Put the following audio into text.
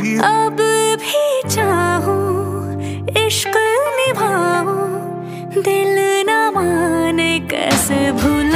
अब भी चाहो इश्क निभाऊं दिल न माने कैसे भूल।